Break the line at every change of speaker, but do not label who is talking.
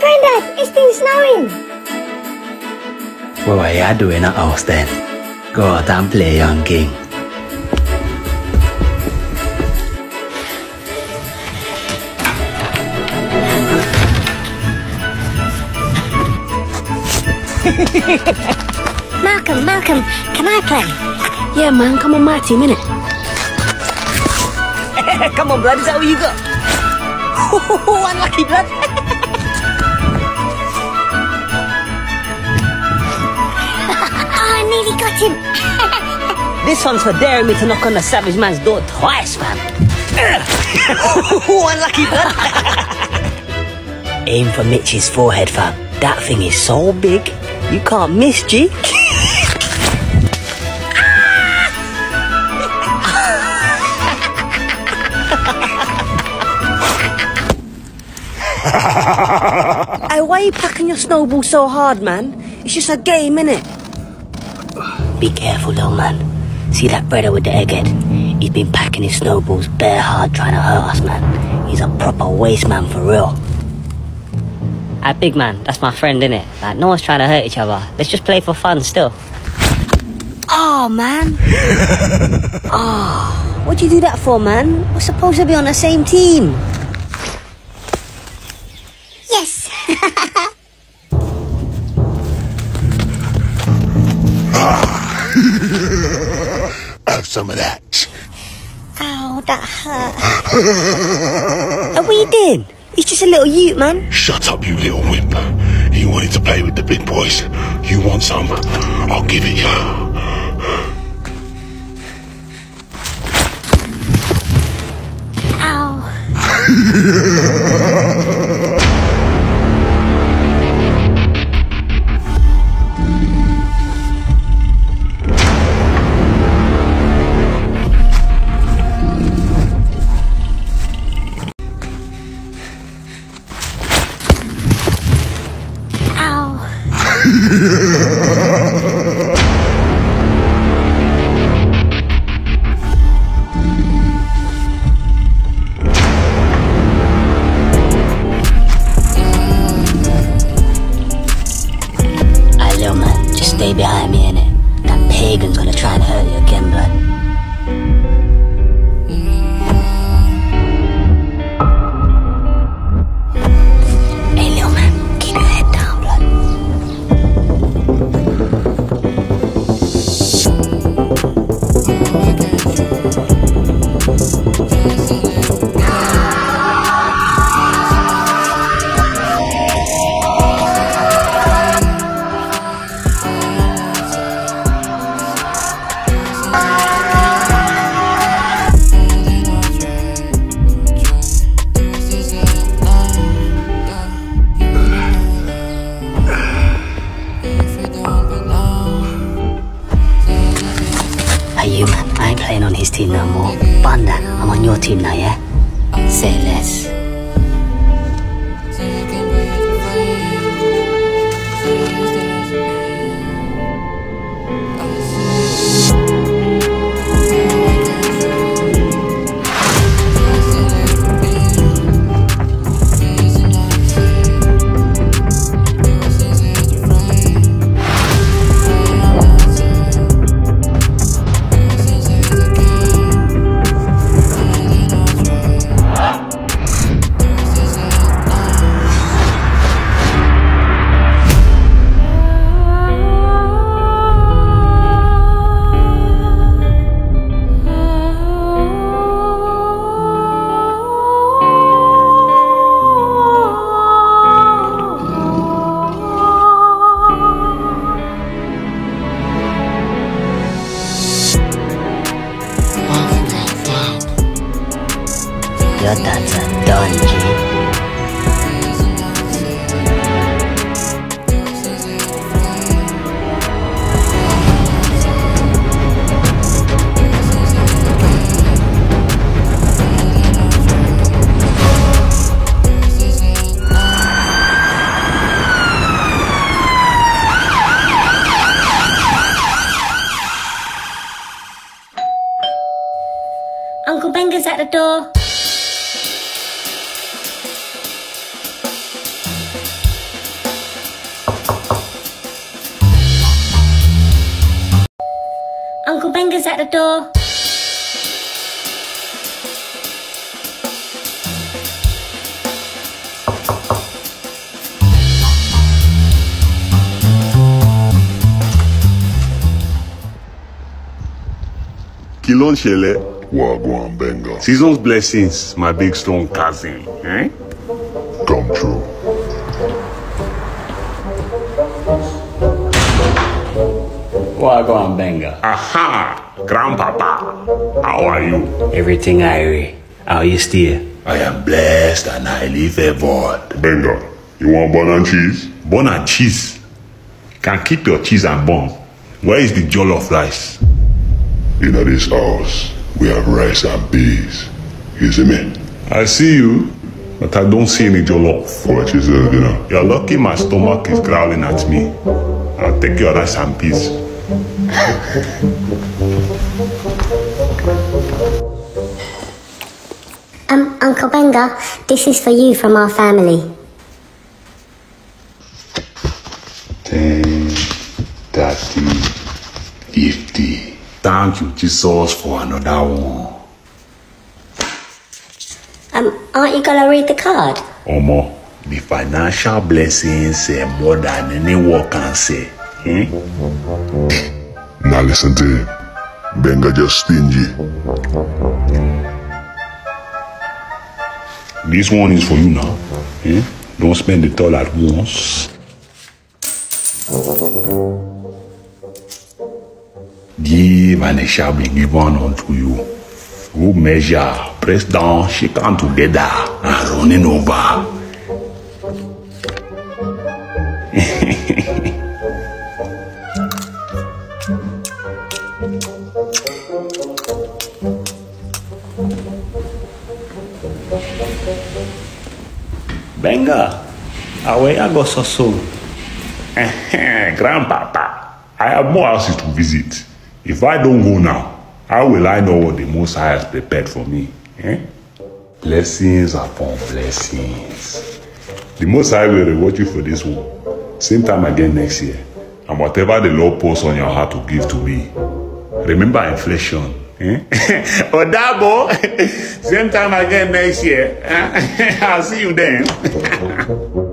Grandad, it's been snowing.
What are you doing at house then? Go out and play, young king.
Malcolm, Malcolm, can I play?
Yeah, man, come on my team, innit?
Come on, blood. Is that what you got? Unlucky, blood.
Him.
this one's for daring me to knock on the savage man's door twice, fam. Unlucky, blood. Aim for Mitch's forehead, fam. That thing is so big, you can't miss, G. Hey, why are you packing your snowball so hard, man? It's just a game, innit? Be careful, little man. See that brother with the egghead? He's been packing his snowballs bare hard trying to hurt us, man. He's a proper waste man for real. Hey, big man, that's my friend, innit? Like, no one's trying to hurt each other. Let's just play for fun still. Oh, man. oh, what'd you do that for, man? We're supposed to be on the same team.
Have some of that.
Ow, that hurt.
What you doing? He's just a little ute, man.
Shut up, you little wimp. You wanted to play with the big boys. You want some? I'll give it you.
Ow.
Man, just stay behind me, innit? That pagan's gonna try and hurt you again, blood. Team no more. Banda, I'm on your team now, yeah? Say less. Your dad's a don, G.
Uncle Benga's at the door. Benga's at the door.
Kí ló ń ṣẹlẹ̀? Wagwan Benga. Season's blessings, my big strong cousin. Eh? Come true.
Wagwan Benga.
Aha! Grandpapa, how are you?
Everything Irie. How you still?
I am blessed and highly favored. Benga, you want bun and cheese? Bun and cheese? Can keep your cheese and bun. Where is the jollof rice? In this house, we have rice and peas. You see me? I see you, but I don't see any jollof. What is it, you know? You're lucky my stomach is growling at me. I'll take your rice and peas.
Um, Uncle Benga, this is for you from our family.
Ten, thirty, fifty. Thank you, Jesus, for another one.
Um, aren't you gonna read the card?
Omo, the financial blessings are more than any work can say. Hmm? Now listen to him. Benga just stingy. This one is for you now. Hmm? Don't spend it all at once. Give and it shall be given unto you. Who measure, press down, shake hand together, and running over.
Benga. Away I go so soon.
Grandpapa, I have more houses to visit. If I don't go now, how will I know what the Most High has prepared for me? Eh? Blessings upon blessings. The Most High will reward you for this one. Same time again next year. And whatever the Lord pours on your heart to give to me. Remember inflation. Eh? Odabo, same time again next year. I'll see you then.